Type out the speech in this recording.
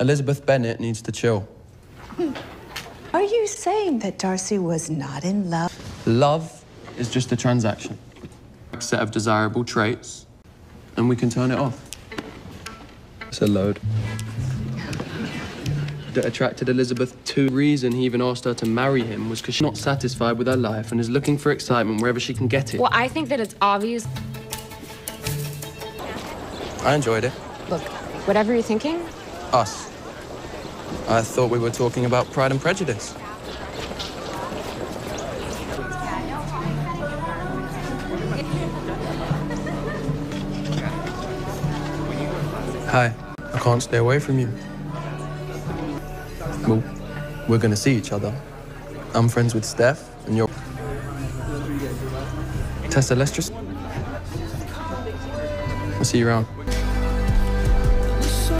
Elizabeth Bennet needs to chill. Are you saying that Darcy was not in love? Love is just a transaction. A set of desirable traits, and we can turn it off. It's a load. That attracted Elizabeth to reason he even asked her to marry him was because she's not satisfied with her life and is looking for excitement wherever she can get it. Well, I think that it's obvious. I enjoyed it. Look, whatever you're thinking, Us. I thought we were talking about Pride and Prejudice. Hi. I can't stay away from you. Well, we're gonna see each other. I'm friends with Steph, and you're Tessa Lestrus. I'll see you around.